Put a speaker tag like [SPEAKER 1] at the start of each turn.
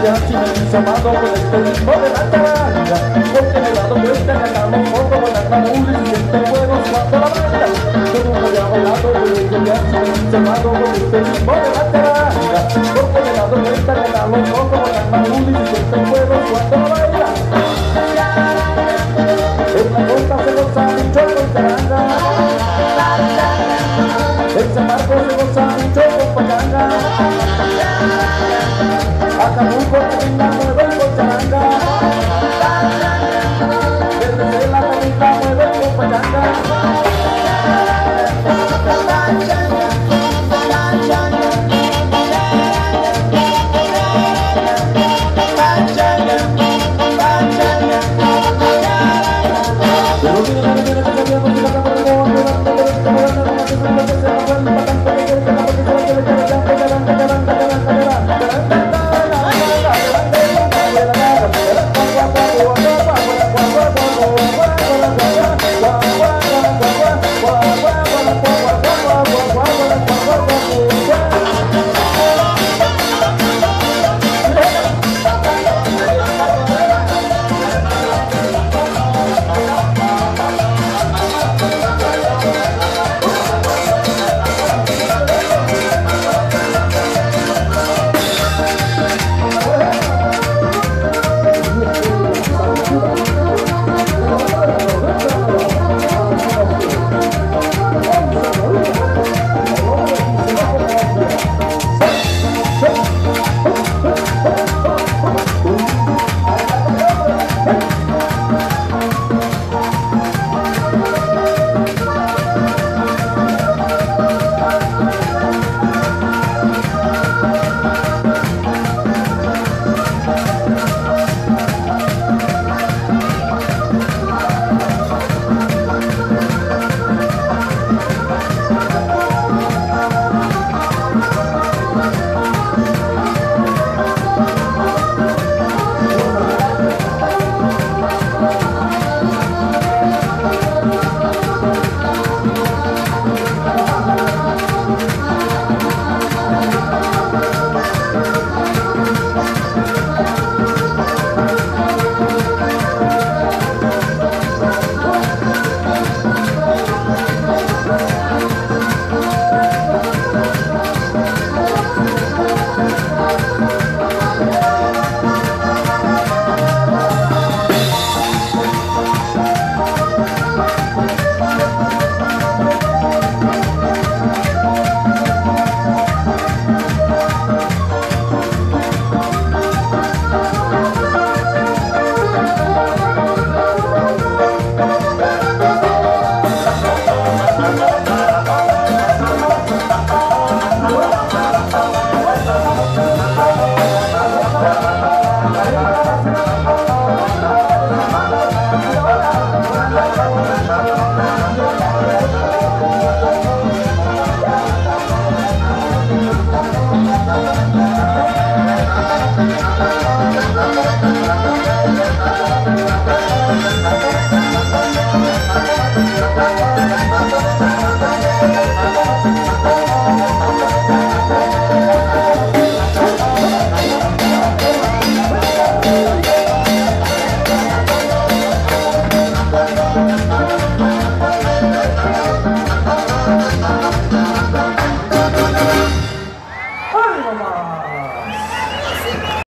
[SPEAKER 1] ya si me con este ritmo de la Porque me he dado cuenta que acá los ojos con la clamura y sienten buenos cuando la me dice amado con este ritmo de la Porque me he dado cuenta que acá los ojos con la clamura y sienten buenos cuando la baila Esta costa se goza mucho con caranga Ese marco se goza mucho con pachanga Acapulco, Camila, mueve con charanga Desde la Camila, mueve con pachanga